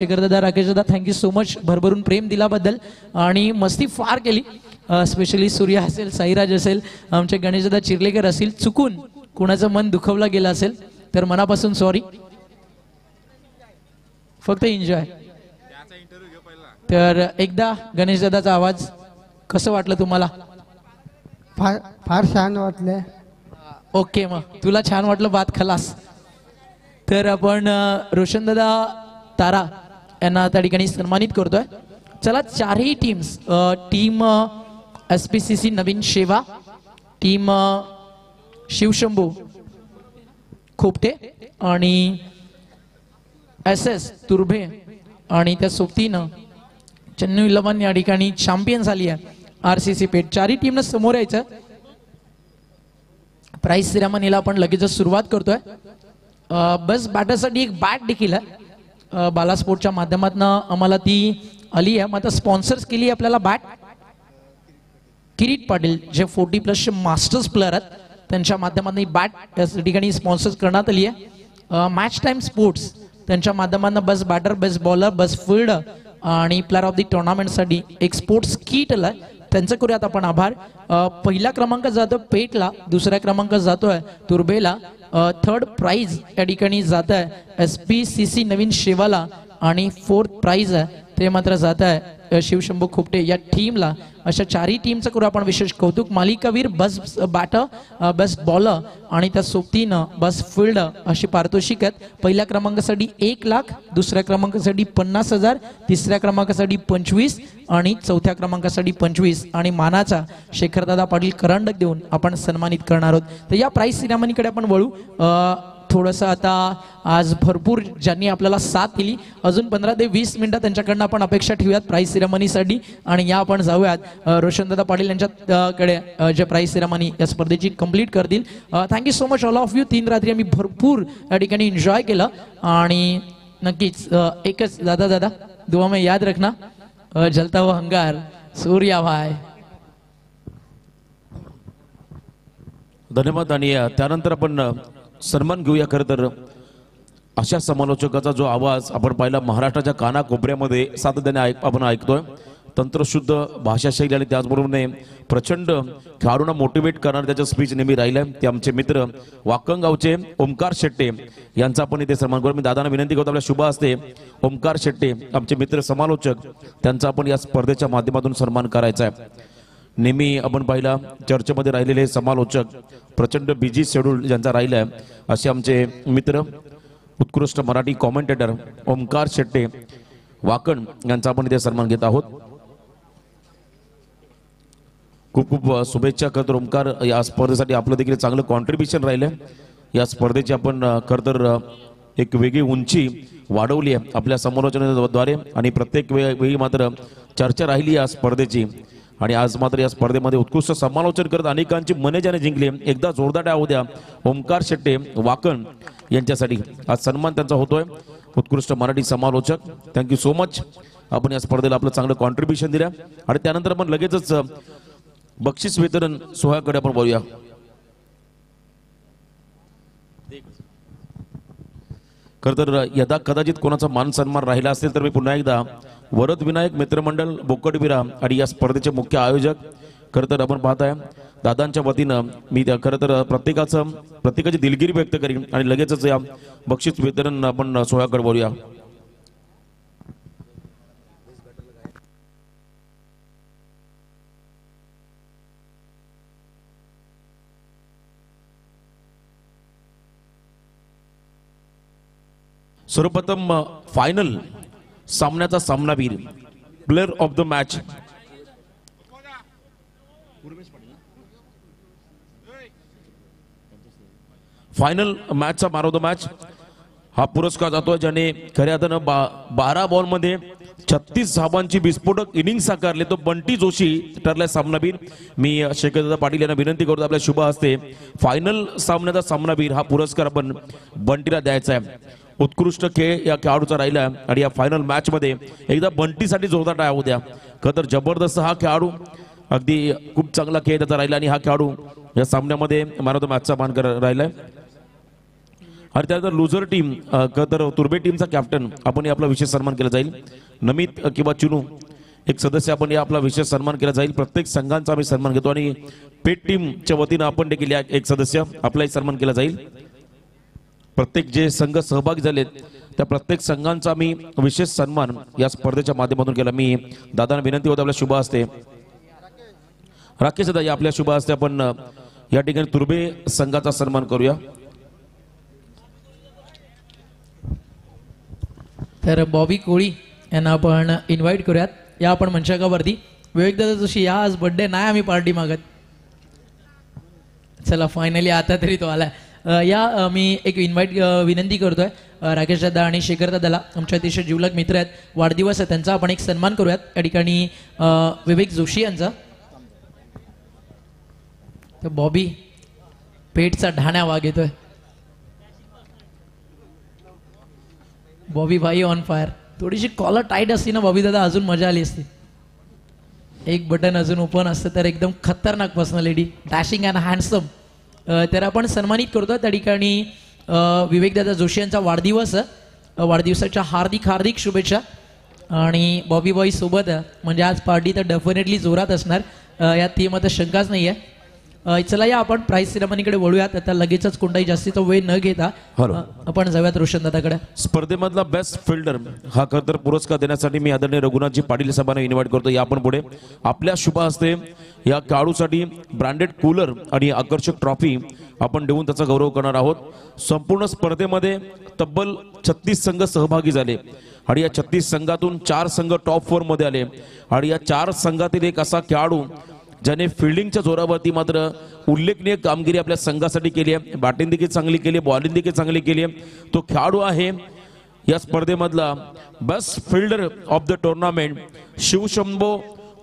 शेखर दादा राकेश दादा thank you so much भरभरून प्रेम दिल्याबद्दल. आणि मस्ती फार केली. स्पेशली सूर्य असेल साईराज असेल आमचे गणेश दादा चिर्लेकर असतील चुकून कुणाचं मन दुखवलं गेलं असेल तर मनापासून सॉरी फक्त एन्जॉय तर एकदा गणेश दादाचा आवाज कसं वाटलं तुम्हाला? फार फार छान वाटले. ओके मग तुला छान वाटलं बात खलास. तर आपण रोशन दादा तारा यांना त्या ठिकाणी सन्मानित करतोय. चला चारही teams team S P C C Navin Sheva team Shivshambhu Khopte आणि एस एस तुर्भे आणि त्या सोबतीनं चेन्नई इलेव्हन या ठिकाणी चॅम्पियन झाली आहे आर सी सी पेठ चारही टीमनं समोर यायचं. प्राईस सिरेमनीला आपण लगेचच सुरुवात करतोय. बस बॅटरसाठी एक बॅट देखील आहे. बालास्पोर्टच्या बाला स्पोर्टच्या माध्यमातून आम्हाला ती आली आहे. मग आता स्पॉन्सर्स केली आहे आपल्याला बॅट किरीट पाटील जे फोर्टी प्लसचे मास्टर्स प्लेअर आहेत त्यांच्या माध्यमातून बॅट त्या ठिकाणी स्पॉन्सर्स करण्यात आली आहे. मॅच टाइम स्पोर्ट्स त्यांच्या माध्यमातून best batter best bowler best fielder आणि प्लेअर ऑफ दी टुर्नामेंटसाठी एक स्पोर्ट्स किट आलाय त्यांचं करूयात आपण आभार. पहिला क्रमांक जातो पेटला दुसरा क्रमांक जातोय तुर्बेला थर्ड प्राइज या ठिकाणी जात आहे S P C C Naveen शेवाला आणि फोर्थ प्राइज आहे. ते मात्र जात आहे शिवशंभू खोपटे या टीमला अशा चारही टीमचं करू आपण विशेष कौतुक. मालिकावीर बस बॅटर बस बॉलर आणि त्या सोबतीनं बस फिल्ड अशी पारितोषिक आहेत. पहिल्या क्रमांकासाठी एक लाख दुसऱ्या क्रमांकासाठी पन्नास हजार तिसऱ्या क्रमांकासाठी पंचवीस आणि चौथ्या क्रमांकासाठी पंचवीस. आणि मानाचा शेखरदादा पाटील करंडक देऊन आपण सन्मानित करणार आहोत. तर या प्राईस सिनेमानीकडे आपण वळू. थोडंसं आता आज भरपूर ज्यांनी आपल्याला साथ दिली अजून पंधरा ते वीस मिनिटं त्यांच्याकडनं आपण अपेक्षा ठेवूयात प्राईज सिरेमनीसाठी आणि या आपण जाऊयात. रोशनदादा पाटील यांच्याकडे जे प्राईज सिरेमनी या स्पर्धेची कंप्लीट करतील. Thank you so much all of you तीन रात्री आम्ही भरपूर या ठिकाणी एन्जॉय केलं. आणि नक्कीच एकच दादा दादा दुआ में याद रखना. जलता व हंगार सूर्या भाय. धन्यवाद आणि त्यानंतर आपण सन्मान घेऊया खरं तर. अशा समालोचकाचा जो आवाज आपण पाहिला महाराष्ट्राच्या कानाकोपऱ्यामध्ये सातत्याने ऐक आपण ऐकतोय. तंत्रशुद्ध भाषाशैली आणि त्याचबरोबरने प्रचंड खेळाडूंना मोटिवेट करणार त्याच्या स्पीच नेहमी राहिल्या. ते आमचे मित्र वाकंगावचे ओमकार शेट्टे यांचा आपण इथे सन्मान करू. मी दादांना विनंती करतो आपल्या शुभ असते. ओमकार शेट्टे आमचे मित्र समालोचक त्यांचा आपण या स्पर्धेच्या माध्यमातून सन्मान करायचा आहे. नेहमी आपण पाहिला चर्चेमध्ये राहिलेले समालोचक प्रचंड बिझी शेड्यूल ज्यांचा राहिला आहे असे आमचे मित्र उत्कृष्ट मराठी कॉमेंटेटर ओमकार शेट्टे वाकण यांचा आपण इथे सन्मान घेत आहोत. खूप खूप शुभेच्छा खरं तर ओमकार या स्पर्धेसाठी आपलं देखील चांगलं कॉन्ट्रीब्युशन राहिलं या स्पर्धेची आपण खरं तर एक वेगळी उंची वाढवली आहे आपल्या समालोचनेद्वारे आणि प्रत्येक वेळी मात्र चर्चा राहिली या स्पर्धेची. आणि आज मात्र या स्पर्धेमध्ये उत्कृष्ट समालोचन करत अनेकांची मने ज्याने जिंकली. एकदा जोरदार डाव द्या. ओंकार शेट्टे वाकण यांच्यासाठी आज सन्मान त्यांचा होतोय. उत्कृष्ट मराठी समालोचक. थँक्यू सो मच आपण या स्पर्धेला आपलं चांगलं कॉन्ट्रीब्युशन दिलं. आणि त्यानंतर आपण लगेचच बक्षीस वितरण सोहळ्याकडे आपण बोलूया खर तर यदा कदाचित कोणाचा मान सन्मान राहिला असेल तर मी पुन्हा एकदा वरद विनायक मित्रमंडळ बोकटविरा आणि या स्पर्धेचे मुख्य आयोजक खरं तर आपण पाहताय दादांच्या वतीनं मी त्या खरं तर प्रत्येकाचं प्रत्येकाची दिलगिरी व्यक्त करीन आणि लगेचच या बक्षीस वितरण आपण सोहळ्याकडे बोलूया सर्वप्रथम फायनल सामन्याचा सामनावीर player of the match. Final मॅचचा man of the match हा पुरस्कार जातो ज्याने खऱ्या अर्थानं बा बारा बॉलमध्ये छत्तीस धाबांची विस्फोटक इनिंग साकारले तो बंटी जोशी ठरलाय सामनावीर मी शेखरदादा पाटील यांना विनंती करतो आपल्या शुभ हस्ते. फायनल सामन्याचा सामनावीर हा पुरस्कार आपण बंटीला द्यायचा आहे. उत्कृष्ट खेळ या खेळाडूचा राहिला आहे आणि या फायनल मॅच मध्ये एकदा बंटीसाठी जोरदार टाळ्या होत्या खरं तर जबरदस्त हा खेळाडू. अगदी खूप चांगला खेळ त्याचा राहिला आणि हा खेळाडू या सामन्यामध्ये मॅन ऑफ द मॅचचा मान राहिलाय. आणि त्यानंतर लुझर टीम अ, तर तुर्बे टीमचा कॅप्टन आपण आपला विशेष सन्मान केला जाईल. नमित किंवा चिनू एक सदस्य आपण या आपला विशेष सन्मान केला जाईल. प्रत्येक संघांचा आम्ही सन्मान घेतो आणि पेट टीमच्या वतीनं आपण देखील या एक सदस्य आपलाही सन्मान केला जाईल. प्रत्येक जे संघ सहभागी झालेत त्या प्रत्येक संघांचा मी विशेष सन्मान या स्पर्धेच्या माध्यमातून केला. मी दादांना विनंती होत आपल्या शुभ असते राकेश दादा या आपल्या शुभ असते आपण या ठिकाणी तुर्बे संघाचा सन्मान करूया. तर बॉबी कोळी यांना आपण इन्व्हाइट करूयात. या आपण मंचाकावरती विवेकदादा जोशी या आज बड्डे नाही आम्ही पार्टी मागत. चला फायनली आता तरी तो आलाय. या मी एक इन्व्हाइट विनंती करतोय. राकेश दादा आणि शेखर दादाला. आमच्या अतिशय जिवलग मित्र आहेत. वाढदिवस आहे. त्यांचा आपण एक सन्मान करूयात. या ठिकाणी विवेक जोशी यांचा. तर बॉबी पेटचा ढाण्या वाघ येतोय. बॉबी भाई ऑन फायर थोडीशी कॉलर टाईट असती ना बॉबी दादा? अजून मजा आली असती. एक बटन अजून ओपन असतं तर एकदम खतरनाक पर्सनॅलिटी डॅशिंग अँड हँडसम तर आपण सन्मानित करतो त्या ठिकाणी विवेकदादा जोशी यांचा वाढदिवस वाढदिवसाच्या हार्दिक हार्दिक शुभेच्छा. आणि बॉबी बॉई सोबत म्हणजे आज पार्टी तर डेफिनेटली जोरात असणार. यात ती मात्र शंकाच नाही आहे चला या आपण प्राईज सिनेमानीकडे वळूयात. आता लगेचच कोणताही जास्तीचा वेळ न घेता आपण जाऊयात रोशन दादाकडे स्पर्धेमधला बेस्ट फिल्डर हा खर तर पुरस्कार देण्यासाठी मी आदरणीय रघुनाथजी पाटील साहेबांना इन्व्हाइट करतो. या आपण पुढे. आपल्या शुभ हस्ते या खेळाडूसाठी ब्रँडेड कूलर आणि आकर्षक ट्रॉफी आपण देऊन त्याचा गौरव करणार आहोत. संपूर्ण स्पर्धेमध्ये तब्बल छत्तीस संघ सहभागी झाले आणि या छत्तीस संघातून चार संघ टॉप फोरमध्ये आले. आणि या चार संघातील एक असा खेळाडू ज्याने फिल्डिंगच्या जोरावरती मात्र उल्लेखनीय कामगिरी आपल्या संघासाठी केली आहे. बॅटिंग देखील चांगली केली बॉलिंग देखील चांगली केली आहे. तो खेळाडू आहे या स्पर्धेमधला best fielder of the tournament Shivshambho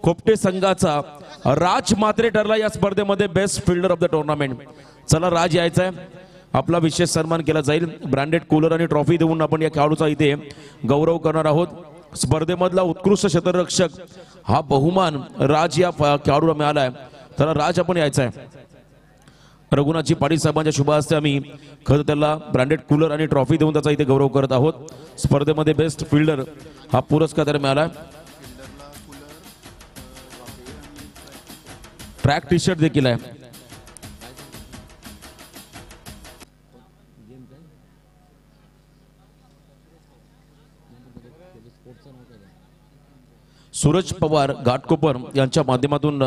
Khopte संघाचा राज मात्रे ठरला या स्पर्धेमध्ये best fielder of the tournament चला राज यायचा आहे आपला विशेष सन्मान केला जाईल. ब्रँडेड कूलर आणि ट्रॉफी देऊन आपण या खेळाडूचा इथे गौरव करणार आहोत. स्पर्धेमधला उत्कृष्ट क्षेत्ररक्षक हा बहुमान राज या खेळाडूला मिळाला आहे तर राज आपण यायचा आहे रघुनाथजी पाटील साहेबांच्या शुभ हस्ते आम्ही खरं त्याला ब्रँडेड कूलर आणि ट्रॉफी देऊन त्याचा इथे गौरव करत आहोत. स्पर्धेमध्ये बेस्ट फिल्डर हा पुरस्कार त्याला मिळाला ट्रॅक टी शर्ट देखील आहे. सूरज पवार घाटकोपर यांच्या माध्यमातून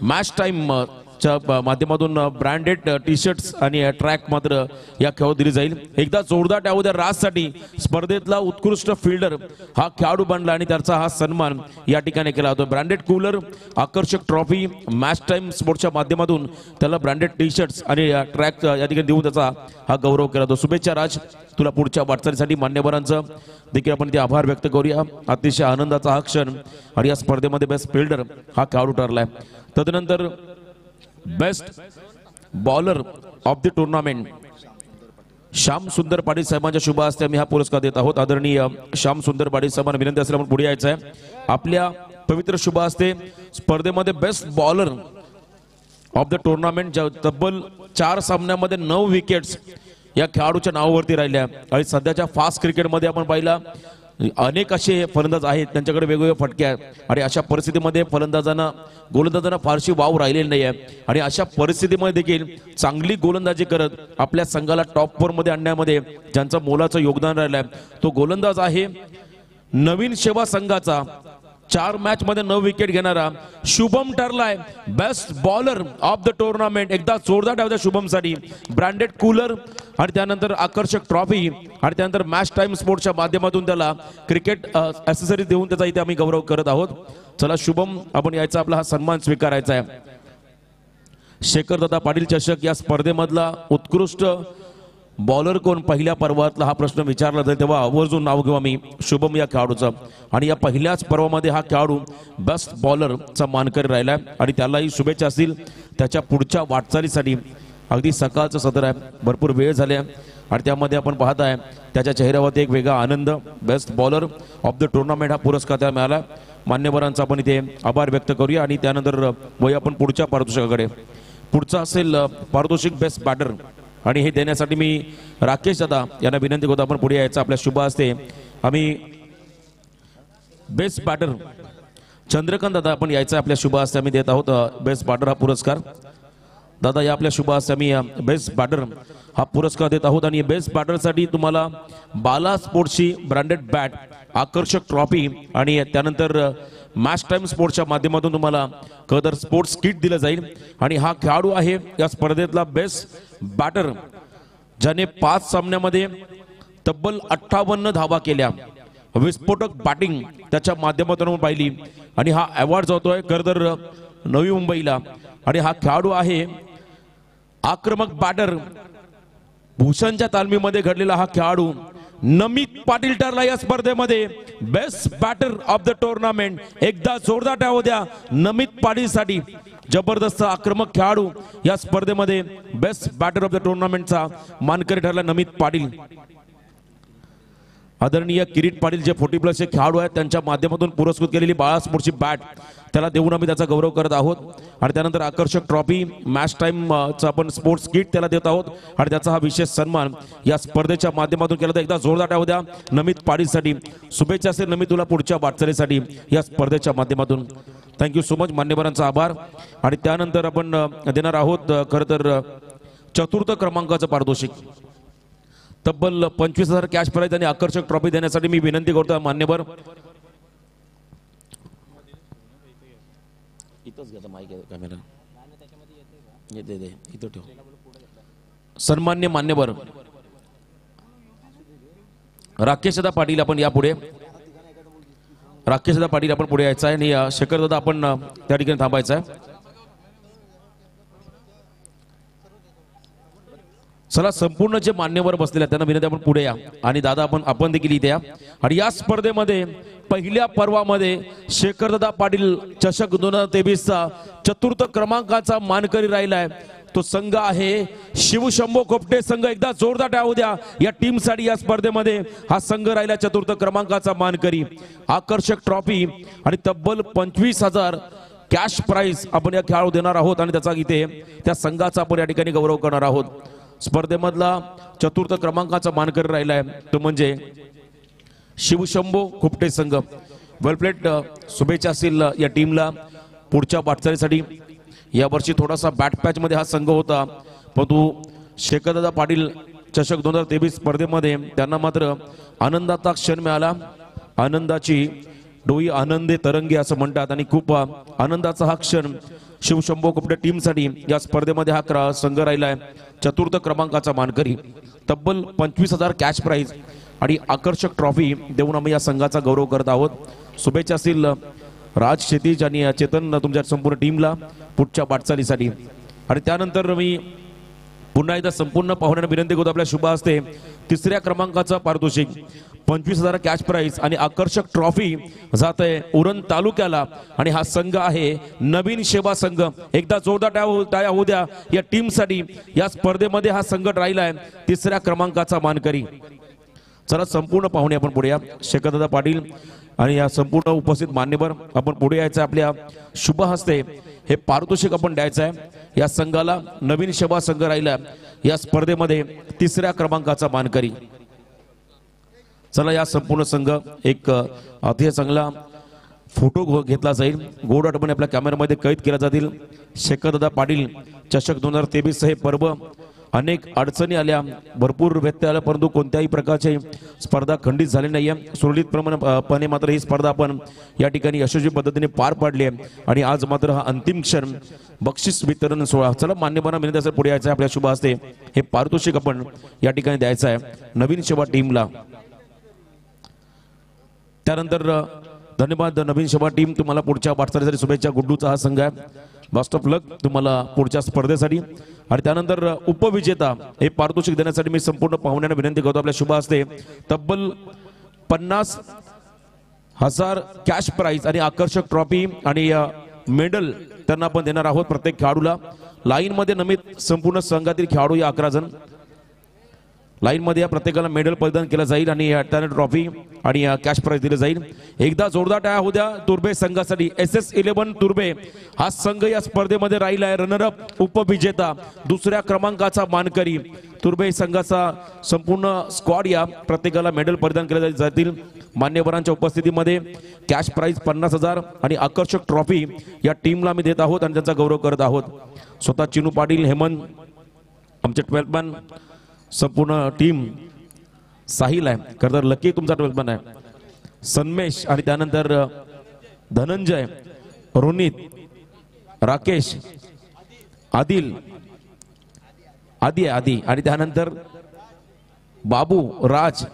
मॅच टाइम च्या माध्यमातून ब्रँडेड टी शर्ट्स आणि ट्रॅक मात्र या खेळाडू दिली जाईल. एकदा जोरदार टाळू द्या राजसाठी स्पर्धेतला उत्कृष्ट फिल्डर हा खेळाडू बनला आणि त्याचा हा सन्मान या ठिकाणी केला जातो. ब्रँडेड कूलर आकर्षक ट्रॉफी मॅच टाइम स्पोर्ट्सच्या माध्यमातून त्याला ब्रँडेड टी शर्ट्स आणि ट्रॅक या ठिकाणी देऊन त्याचा हा गौरव केला जातो. शुभेच्छा राज तुला पुढच्या वाटचालीसाठी मान्यवरांचं. देखील आपण ते आभार व्यक्त करूया. अतिशय आनंदाचा हा क्षण आणि या स्पर्धेमध्ये बेस्ट फिल्डर हा खेळाडू ठरलाय. तदनंतर best bowler of the tournament Shyam Sundar Patil साहेबांच्या शुभ हस्ते आम्ही हा पुरस्कार देत आहोत. आदरणीय श्याम सुंदर पाटील साहेबांना विनंती असल्यामुळे पुढे यायचं आहे. आपल्या पवित्र शुभ हस्ते स्पर्धेमध्ये best bowler of the tournament ज्या तब्बल चार सामन्यामध्ये नऊ विकेट्स या खेळाडूच्या नावावरती राहिल्या. आणि सध्याच्या फास्ट क्रिकेटमध्ये आपण पाहिला अनेक असे फलंदाज आहेत त्यांच्याकडे वेगवेगळे फटके आहेत. आणि अशा परिस्थितीमध्ये फलंदाजांना गोलंदाजांना फारशी वाव राहिलेली नाही आहे आणि अशा परिस्थितीमध्ये देखील चांगली गोलंदाजी करत आपल्या संघाला टॉप फोरमध्ये आणण्यामध्ये ज्यांचं मोलाचं योगदान राहिलं आहे तो गोलंदाज आहे नवीन सेवा संघाचा चार मॅच मध्ये नऊ विकेट घेणारा Shubham ठरलाय. Best bowler of the tournament एकदा जोरदार ठेवता शुभमसाठी. ब्रँडेड कूलर आणि त्यानंतर आकर्षक ट्रॉफी आणि त्यानंतर मॅच टाइम स्पोर्टच्या माध्यमातून त्याला क्रिकेट ॲसेसरीज देऊन त्याचा इथे आम्ही गौरव करत आहोत. चला शुभम आपण यायचा आपला हा सन्मान स्वीकारायचा आहे. शेखर दादा पाटील चषक या स्पर्धेमधला उत्कृष्ट बॉलर कोण पहिल्या पर्वातला हा प्रश्न विचारला जाईल तेव्हा आवर्जून नाव घेऊ आम्ही. शुभम या खेळाडूचं. आणि या पहिल्याच पर्वामध्ये हा खेळाडू बेस्ट बॉलरचा मानकरी राहिला आणि त्यालाही शुभेच्छा असतील. त्याच्या पुढच्या वाटचालीसाठी अगदी सकाळचं सदर आहे. भरपूर वेळ झाले आहे. आणि त्यामध्ये आपण पाहत आहे त्याच्या चेहऱ्यावरती एक वेगळा आनंद best bowler of the tournament हा पुरस्कार त्याला मिळाला. मान्यवरांचा आपण इथे आभार व्यक्त करूया. आणि त्यानंतर वय आपण पुढच्या पारितोषिकाकडे. पुढचा असेल पारितोषिक बेस्ट बॅटर आणि हे देण्यासाठी मी राकेश दादा यांना विनंती करतो आपण पुढे यायचं. आपल्या शुभ असते आम्ही बेस्ट बॅटर चंद्रकांत दादा आपण यायचं आपल्या शुभ असते आम्ही देत आहोत बेस्ट बॅटर हा पुरस्कार. दादा या आपल्या शुभ असते आम्ही बेस्ट बॅटर हा पुरस्कार देत आहोत. आणि बेस्ट बॅटरसाठी तुम्हाला बाला स्पोर्ट्सची ब्रँडेड बॅट आकर्षक ट्रॉफी आणि त्यानंतर मॅच टाइम स्पोर्ट्सच्या माध्यमातून तुम्हाला कदर स्पोर्ट्स किट दिलं जाईल. आणि हा खेळाडू आहे या स्पर्धेतला बेस्ट बॅटर ज्याने पाच सामन्यामध्ये तब्बल अठ्ठावन्न धावा केल्या. विस्फोटक बॅटिंग त्याच्या माध्यमातून पाहिली. आणि हा अवॉर्ड जातोय करदर नवी मुंबईला. आणि हा खेळाडू आहे आक्रमक बॅटर भूषणच्या तालमीमध्ये घडलेला हा खेळाडू नमित पाटील ठरला या स्पर्धेमध्ये. Best batter of the tournament एकदा जोरदार टाळ्या द्या. नमित पाटीलसाठी जबरदस्त आक्रमक खेळाडू या स्पर्धेमध्ये बेस्ट बॅटर ऑफ द टुर्नामेंटचा मानकरी ठरला नमित पाटील. आदरणीय किरीट पाटील जे फोर्टी प्लसचे खेळाडू आहेत त्यांच्या माध्यमातून पुरस्कृत केलेली बाळा स्पोर्ट्सची बॅट त्याला देऊन आम्ही त्याचा गौरव करत आहोत. आणि त्यानंतर आकर्षक ट्रॉफी मॅच टाईमचं आपण स्पोर्ट्स किट त्याला देत आहोत. आणि त्याचा हा विशेष सन्मान या स्पर्धेच्या माध्यमातून केला तर एकदा जोरदार टाळ्या द्या नमित पाटीलसाठी शुभेच्छा असेल नमित तुला पुढच्या वाटचालीसाठी या स्पर्धेच्या माध्यमातून. थँक्यू सो मच मान्यवरांचा आभार. आणि त्यानंतर आपण देणार आहोत खरं तर चतुर्थ क्रमांकाचं पारितोषिक तब्बल पंचवीस हजार कॅश प्राईज आणि आकर्षक ट्रॉफी देण्यासाठी मी विनंती करतो मान्यवर. सन्मान्य मान्यवर. राकेशदा पाटील आपण यापुढे. राकेशदा पाटील आपण पुढे यायचं आहे आणि अ, शेखर दादा आपण त्या ठिकाणी थांबायचं आहे. चला संपूर्ण जे मान्यवर बसलेले आहेत त्यांना विनंती आपण पुढे या. आणि दादा आपण आपण देखील इथे या. आणि या स्पर्धेमध्ये पहिल्या पर्वामध्ये शेखरदादा पाटील चषक दोन हजार तेवीसचा चतुर्थ क्रमांकाचा मानकरी राहिला आहे तो संघ आहे शिवशंभो कोपटे संघ. एकदा जोरदार टाळू द्या. या टीमसाठी या स्पर्धेमध्ये हा संघ राहिला चतुर्थ क्रमांकाचा मानकरी. आकर्षक ट्रॉफी आणि तब्बल पंचवीस हजार कॅश प्राईज आपण या खेळाडू देणार आहोत. आणि त्याचा इथे त्या संघाचा आपण या ठिकाणी गौरव करणार आहोत. स्पर्धेमधला चतुर्थ क्रमांकाचा मानकरी आहे तो म्हणजे शिवशंभो खुपटे संघ. वेलप्लेट शुभेच्छा असतील या टीमला पुढच्या वाटचालीसाठी यावर्षी थोडासा बॅट पॅचमध्ये हा संघ होता. परंतु शेखरदादा पाटील चषक दोन हजार तेवीस स्पर्धेमध्ये त्यांना मात्र आनंदाचा क्षण मिळाला. आनंदाची डोई आनंदे तरंगी असं म्हणतात. आणि खूप आनंदाचा हा क्षण शिवशंभो कुपटे टीमसाठी या स्पर्धेमध्ये हा क्र- संघ आहे चतुर्थ क्रमांकाचा मानकरी. तब्बल पंचवीस हजार कॅश प्राईज आणि आकर्षक ट्रॉफी देऊन आम्ही या संघाचा गौरव करत आहोत. शुभेच्छा असतील राज क्षितिज आणि चेतन तुमच्या संपूर्ण टीमला पुढच्या वाटचालीसाठी आणि त्यानंतर मी पुन्हा एकदा संपूर्ण पाहुण्यांना विनंती करतो आपल्या शुभ असते तिसऱ्या क्रमांकाचा पारितोषिक. पंचवीस हजार कॅश प्राईज आणि आकर्षक ट्रॉफी जात आहे उरण तालुक्याला. आणि हा संघ आहे नवीन सेवा संघ. एकदा जोरदार टाया होऊ द्या या टीमसाठी या स्पर्धेमध्ये हा संघ आहे तिसऱ्या क्रमांकाचा मानकरी. चला संपूर्ण पाहुणे आपण पुढे या. शेखरदादा पाटील आणि या संपूर्ण उपस्थित मान्यवर आपण पुढे यायचं आहे आपल्या शुभ हस्ते. हे पारितोषिक आपण द्यायचं आहे. या संघाला नवीन सेवा संघ राहिला या स्पर्धेमध्ये तिसऱ्या क्रमांकाचा मानकरी. चला या संपूर्ण संघ एक अतिशय चांगला फोटो घेतला जाईल. गोड आठवणी आपल्या कॅमेऱ्यामध्ये कैद केल्या जातील. शेखरदादा पाटील चषक दोन हजार तेवीस हे पर्व अनेक अडचणी आल्या. भरपूर व्यत्यय आल्या परंतु कोणत्याही प्रकारचे स्पर्धा खंडित झाली नाहीये. सुरळीतप्रमाणे पणे मात्र ही स्पर्धा आपण या ठिकाणी यशस्वी पद्धतीने पार पाडली आहे. आणि आज मात्र हा अंतिम क्षण बक्षीस वितरण सोहळा. चला मान्यपणा विनंती असेल पुढे यायचं आहे आपल्या शुभ हे पारितोषिक आपण या ठिकाणी द्यायचं आहे. नवीन सेवा टीमला त्यानंतर धन्यवाद नवीन सेवा टीम तुम्हाला पुढच्या वाटचालीसाठी शुभेच्छा. गुड्डूचा हा संघ आहे. बेस्ट ऑफ लक तुम्हाला पुढच्या स्पर्धेसाठी. आणि त्यानंतर उपविजेता हे पारितोषिक देण्यासाठी मी संपूर्ण पाहुण्यांना विनंती करतो. आपल्या शुभ असते तब्बल पन्नास हजार कॅश प्राईज आणि आकर्षक ट्रॉफी आणि मेडल त्यांना आपण देणार आहोत प्रत्येक खेळाडूला. लाईनमध्ये नमित संपूर्ण संघातील खेळाडू या अकरा जण. लाईनमध्ये या प्रत्येकाला मेडल परिधान केलं जाईल आणि त्याने ट्रॉफी आणि कॅश प्राईज दिलं जाईल. एकदा जोरदार टाळ्या होऊ द्या. तुर्बे संघासाठी एस एस इलेव्हन तुर्बे हा संघ या स्पर्धेमध्ये राहिला आहे. रनरअप उपविजेता दुसऱ्या क्रमांकाचा मानकरी. तुर्बे संघाचा संपूर्ण स्क्वॉड या प्रत्येकाला मेडल परिधान केले जातील. मान्यवरांच्या उपस्थितीमध्ये कॅश प्राईज पन्नास हजार आणि आकर्षक ट्रॉफी या टीमला आम्ही देत आहोत आणि त्यांचा गौरव करत आहोत. स्वतः चिनू पाटील हेमंत आमचे ट्वेल्थ संपूर्ण टीम साहिल आहे. खरं तर लकी तुमचा ट्वेल्थ पण आहे. सन्मेश आणि त्यानंतर धनंजय रोनित राकेश आदिल आदी आहे आदी. आणि त्यानंतर बाबू राज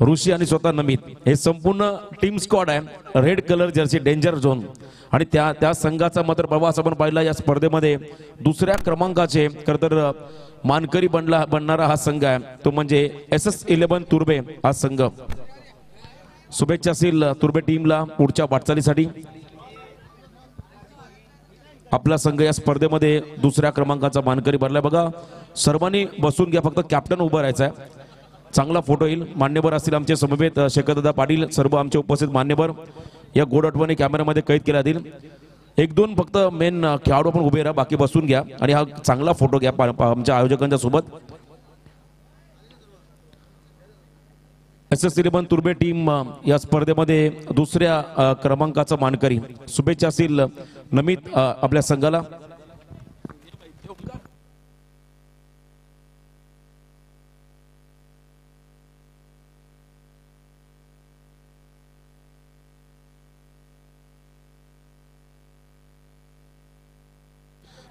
ऋषी आणि स्वतः नमित. हे संपूर्ण टीम स्क्वॉड आहे. Red colour jersey danger zone आणि त्या त्या संघाचा मात्र प्रवास आपण पाहिला या स्पर्धेमध्ये. दुसऱ्या क्रमांकाचे खरं तर मानकरी बनला बनणारा हा संघ आहे. तो म्हणजे एस एस इलेव्हन तुर्बे हा संघ. शुभेच्छा असेल तुर्बे टीमला पुढच्या वाटचालीसाठी. आपला संघ या स्पर्धेमध्ये दुसऱ्या क्रमांकाचा मानकरी भरलाय बघा सर्वांनी बसून घ्या फक्त कॅप्टन उभं राहायचा आहे. चांगला फोटो येईल. मान्यवर असतील आमचे समवेत शेखरदादा पाटील सर्व आमचे उपस्थित मान्यवर. या गोड आठवणी कॅमेऱ्यामध्ये कैद केल्या जातील एक दोन फक्त मेन खेळाडू पण उभे राहा बाकी बसून घ्या. आणि हा चांगला फोटो घ्या आमच्या आयोजकांच्या सोबत. S S eleven Turbe team या स्पर्धेमध्ये दुसऱ्या क्रमांकाचा मानकरी. शुभेच्छा असतील नमित आपल्या संघाला.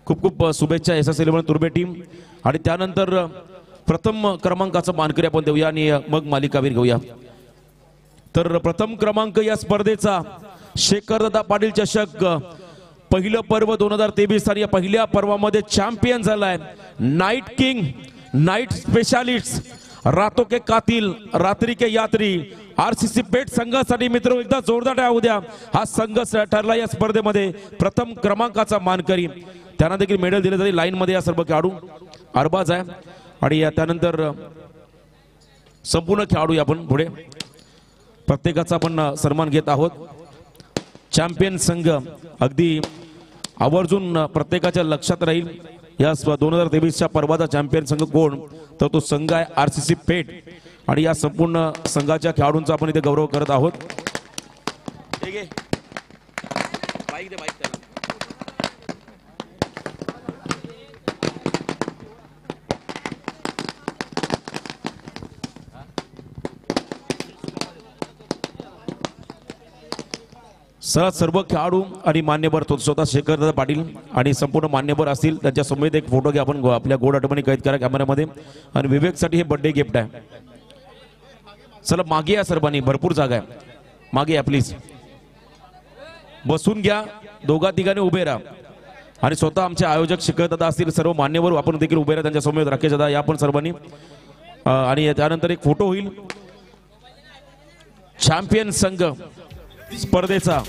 खूप खूप शुभेच्छा S S eleven Turbe team. आणि त्यानंतर प्रथम क्रमांकाचं मानकरी आपण देऊया आणि मग मालिकावीर घेऊया. तर प्रथम क्रमांक या स्पर्धेचा शेखरदादा पाटील चषक पहिलं पर्व दोन हजार तेवीस आणि या पहिल्या पर्वामध्ये चॅम्पियन झालाय नाईट किंग नाईट स्पेशालिस्ट रातो के कातील रात्री के यात्री आर सी सी पेट संघासाठी मित्र एकदा जोरदार टाळ्या उद्या हा संघ ठरला या स्पर्धेमध्ये. प्रथम क्रमांकाचा मानकरी. त्यांना देखील मेडल दिले जाते लाईन मध्ये या सर्व खेळाडू अरबाज आहे. आणि या त्यानंतर संपूर्ण खेळाडू आपण पुढे प्रत्येकाचा आपण सन्मान घेत आहोत. चॅम्पियन संघ अगदी आवर्जून प्रत्येकाच्या लक्षात राहील. या दोन हजार तेवीसच्या परवाचा चॅम्पियन संघ कोण? तर तो संघ आहे आर सी सी पेठ. आणि या संपूर्ण संघाच्या खेळाडूंचा आपण इथे गौरव करत आहोत. सर सर्व खेळाडू आणि मान्यवर तो स्वतः शेखरदादा पाटील आणि संपूर्ण मान्यवर असतील त्यांच्या समेत एक फोटो घ्या आपण गो- आपल्या गोड आठवणी कैद करा कॅमेऱ्यामध्ये आणि विवेकसाठी हे बर्थडे गिफ्ट आहे. चला मागे या सर्वांनी भरपूर जागा आहे. मागे या प्लीज बसून घ्या दोघा तिघांनी उभे राहा. आणि स्वतः आमचे आयोजक शिकरदादा असतील सर्व मान्यवर आपण देखील उभे राहा त्यांच्या समवेत राकेश दादा या पण सर्वांनी. आणि त्यानंतर एक फोटो होईल. चॅम्पियन संघ. स्पर्धेचा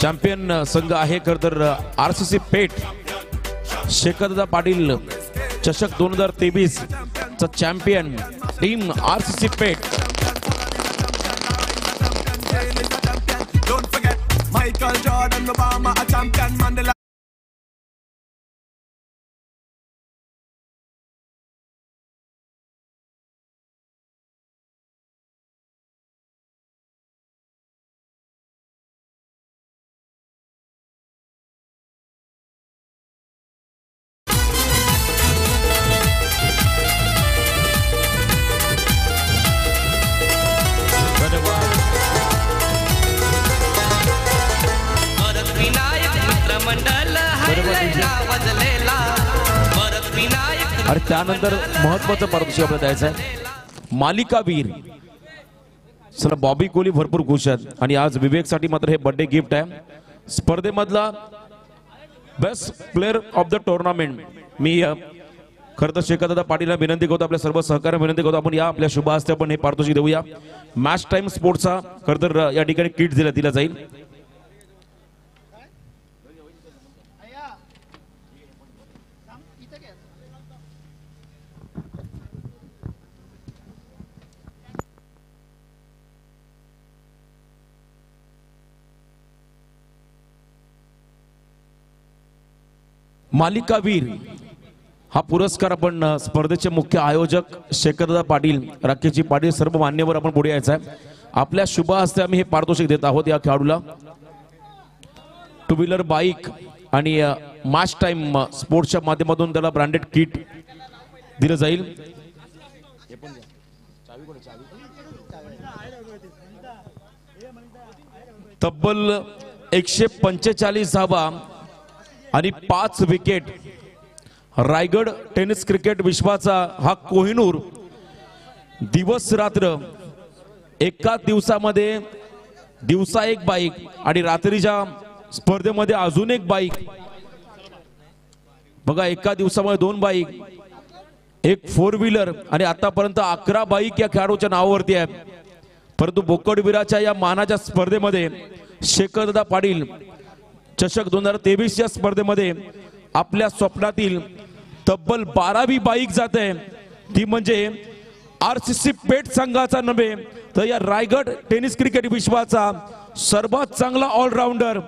चॅम्पियन संघ आहे खर तर R C C Peth शेखरदा Patil चषक दोन हजार तेवीस चा champion team R C C Peth Michael Jordan, Obama, a champion, त्यानंतर महत्वाचं पारदर्शी आपल्याला द्यायचं आहे. मालिकावीर. सर बॉबी कोहली भरपूर खुश आहेत. आणि आज विवेकसाठी मात्र हे बर्थडे गिफ्ट आहे. स्पर्धेमधला best player of the tournament मी खरं तर शेखरदादा पाटीलला विनंती करतो आपल्या सर्व सहकार्य विनंती करतो आपण या आपल्या शुभ हस्ते आपण हे पारितोषिक देऊया. मॅच टाइम स्पोर्ट्सचा खरं तर या ठिकाणी किट दिला दिला जाईल. मालिकावीर. हा पुरस्कार आपण स्पर्धेचे मुख्य आयोजक शेखरदा पाटील राकेशजी पाटील सर्व मान्यवर आपण पुढे यायचं आहे. आपल्या शुभ हस्ते आम्ही हे पारितोषिक देत आहोत या खेळाडूला. टू व्हीलर बाईक आणि अ, टाइम स्पोर्ट्सच्या माध्यमातून त्याला ब्रँडेड किट दिलं जाईल. तब्बल एकशे पंचेचाळीस धावा आणि पाच विकेट. रायगड टेनिस क्रिकेट विश्वाचा हा कोहिनूर दिवस रात्र एका दिवसामध्ये दिवसा एक बाईक आणि रात्रीच्या स्पर्धेमध्ये अजून एक बाईक. बघा एका दिवसामध्ये दोन बाईक एक फोर व्हीलर आणि आतापर्यंत अकरा बाईक या खेळाडूच्या नावावरती आहे परंतु बोकडवीराच्या या मानाच्या स्पर्धेमध्ये शेखरदा पाटील चषक दोन हजार तेवीसच्या स्पर्धेमध्ये आपल्या स्वप्नातील तब्बल बारावी बाईक जाते ती म्हणजे आर सी सी पेठ संघाचा नव्हे तर या रायगड टेनिस क्रिकेट विश्वाचा सर्वात चांगला ऑलराऊंडर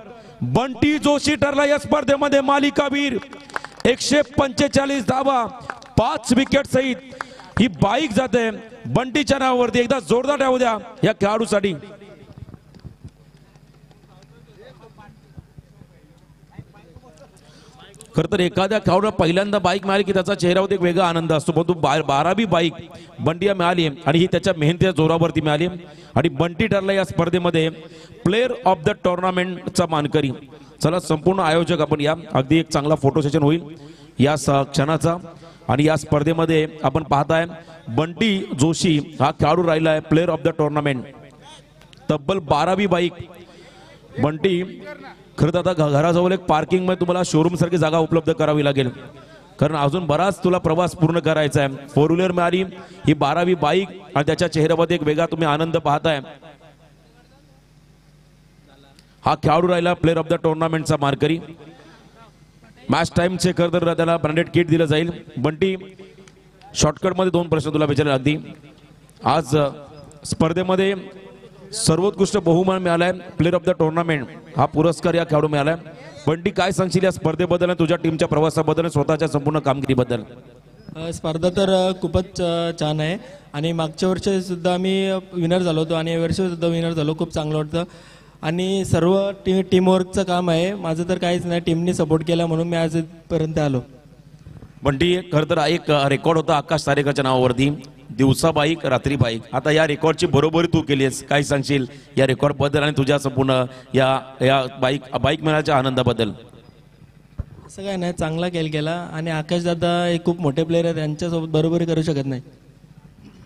बंटी जोशी ठरला या स्पर्धेमध्ये मालिकावीर. एकशे पंचेचाळीस धावा पाच विकेट सहित ही बाईक जाते बंटीच्या नावावरती एकदा जोरदार ठेवू द्या या खेळाडूसाठी. खरं तर एखाद्या खेळाडूला पहिल्यांदा बाईक मिळाली की त्याचा चेहऱ्यावर एक वेगळा आनंद असतो. परंतु बा- बारावी बाईक बंटीला मिळाली आणि ही त्याच्या मेहनतीच्या जोरावरती मिळाली. आणि बंटी ठरला या स्पर्धेमध्ये प्लेअर ऑफ द टोर्नामेंटचा मानकरी. चला संपूर्ण आयोजक आपण या. अगदी एक चांगला फोटो सेशन होईल. या क्षणाचा. आणि या स्पर्धेमध्ये आपण पाहताय बंटी जोशी हा खेळाडू राहिला आहे प्लेअर ऑफ द टोर्नामेंट तब्बल बारावी बाईक बंटी खरं तर आता घराजवळ एक पार्किंगमध्ये तुम्हाला शोरूम सारखी जागा उपलब्ध करावी लागेल. कारण अजून बराच तुला प्रवास पूर्ण करायचा आहे. फोर व्हीलर मिळाली ही बारावी बाईक आणि त्याच्या चेहऱ्यामध्ये एक वेगळा तुम्ही आनंद पाहताय. हा खेळाडू राहिला प्लेअर ऑफ द टुर्नामेंटचा मार्करी. मॅच टाइम चेक कर तर त्याला ब्रँडेड किट दिलं जाईल. बंटी शॉर्टकटमध्ये दोन प्रश्न तुला विचारले अगदी. आज स्पर्धेमध्ये सर्वोत्कृष्ट बहुमान मिळालाय. प्लेअर ऑफ द टुर्नामेंट हा पुरस्कार या खेळाडू मिळालाय. बंटी काय सांगशील या स्पर्धेबद्दल आणि तुझ्या टीमच्या प्रवासाबद्दल स्वतःच्या संपूर्ण कामगिरीबद्दल? स्पर्धा तर खूपच छान आहे. आणि मागच्या वर्षी सुद्धा आम्ही विनर झालो होतो आणि यावर्षी सुद्धा विनर झालो. खूप चांगलं वाटतं. आणि सर्व टी टीमवर्कचं काम आहे. माझं तर काहीच नाही. टीमनी सपोर्ट केला म्हणून मी आजपर्यंत आलो. बंटी खरं तर एक रेकॉर्ड होता आकाश तारेकाच्या नावावरती. दिवसा बाईक रात्री बाईक आता या रेकॉर्डची बरोबरी तू केलीस काय सांगशील? या रेकॉर्डबद्दल आणि तुझ्या संपूर्ण या या बाईक बाईक मेळाच्या आनंदाबद्दल. असं काय नाही चांगला खेळ केला. आणि आकाश दादा हे खूप मोठे प्लेअर आहेत. त्यांच्यासोबत बरोबरी करू शकत नाही.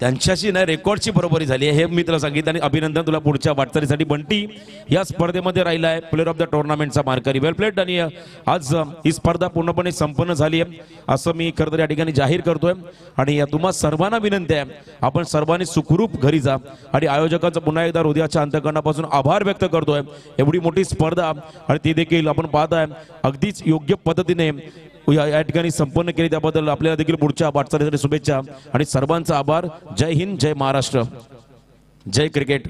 त्यांच्याशी ना रेकॉर्डची बरोबरी झाली आहे. हे मी तुला सांगितलं आणि अभिनंदन तुला पुढच्या वाटचालीसाठी. बंटी या स्पर्धेमध्ये राहिला आहे प्लेअर ऑफ द टुर्नामेंटचा मार्करी. वेल प्लेट आणि आज ही स्पर्धा पूर्णपणे संपन्न झाली आहे. असं मी खरं तर या ठिकाणी जाहीर करतोय. आणि या तुम्हा सर्वांना विनंती आहे. आपण सर्वांनी सुखरूप घरी जा. आणि आयोजकांचं पुन्हा एकदा हृदयाच्या अंतकरणापासून आभार व्यक्त करतोय. एवढी मोठी स्पर्धा. आणि ती देखील आपण पाहत आहे अगदीच योग्य पद्धतीने या ठिकाणी संपन्न केली. त्याबद्दल आपल्याला देखील पुढच्या वाटचालीसाठी शुभेच्छा आणि सर्वांचा आभार. जय हिंद जय महाराष्ट्र. जय क्रिकेट.